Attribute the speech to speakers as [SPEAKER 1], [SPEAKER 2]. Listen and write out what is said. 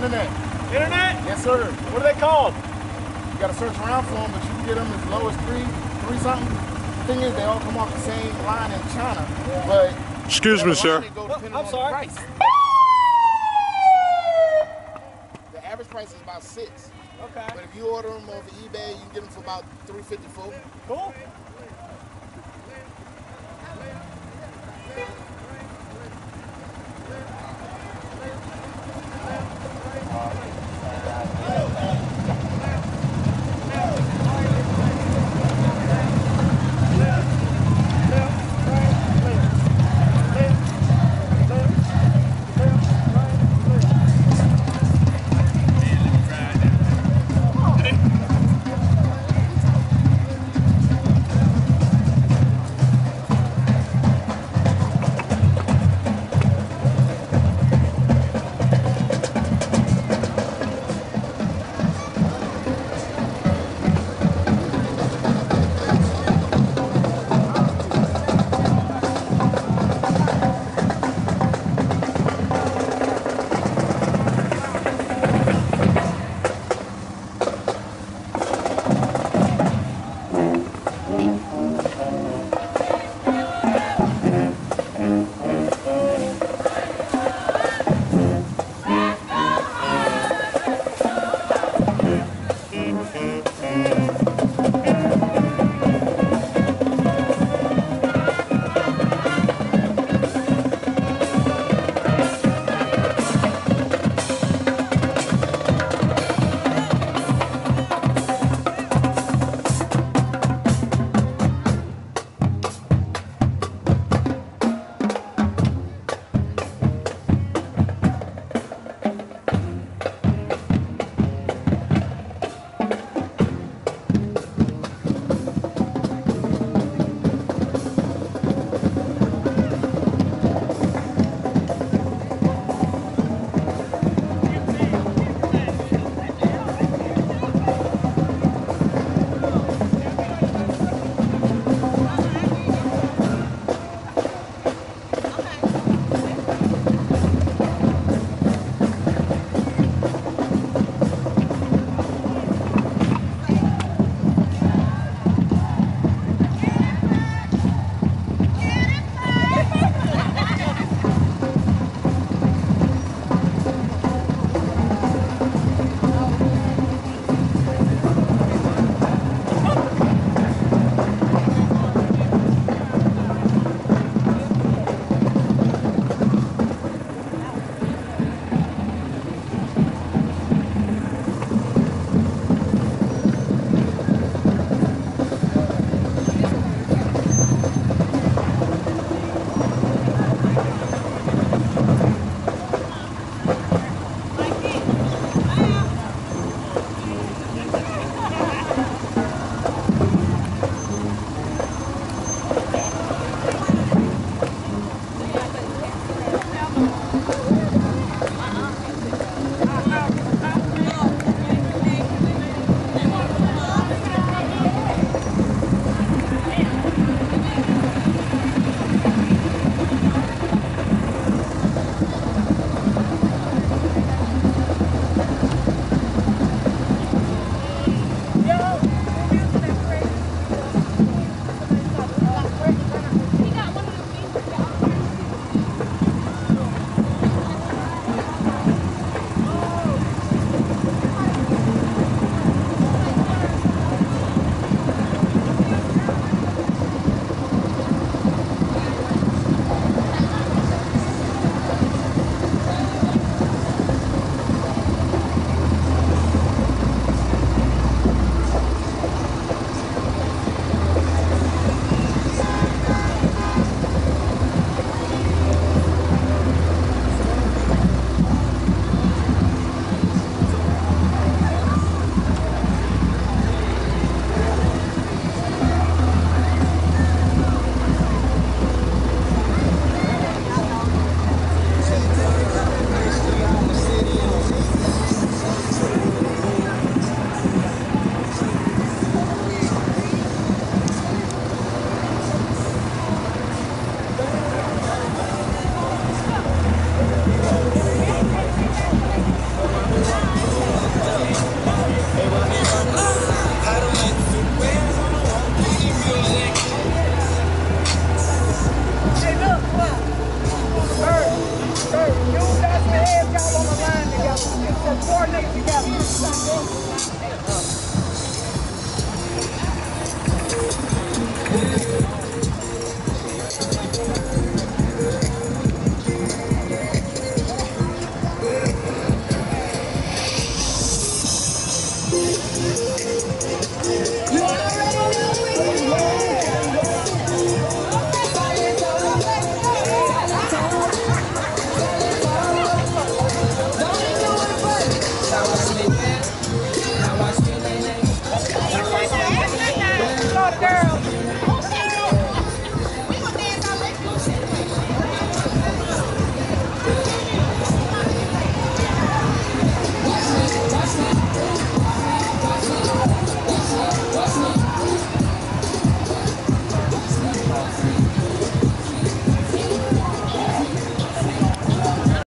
[SPEAKER 1] Internet.
[SPEAKER 2] Internet?
[SPEAKER 1] Yes, sir.
[SPEAKER 2] What are they called?
[SPEAKER 1] You gotta search around for them, but you can get them as low as three, three something. The thing is, they all come off the same line in China, but
[SPEAKER 3] Excuse me, sir.
[SPEAKER 2] Oh, I'm
[SPEAKER 1] sorry. the
[SPEAKER 2] sorry.
[SPEAKER 1] The average price is about six.
[SPEAKER 2] Okay.
[SPEAKER 1] But if you order them over eBay, you can get them for about three fifty four.
[SPEAKER 2] Cool.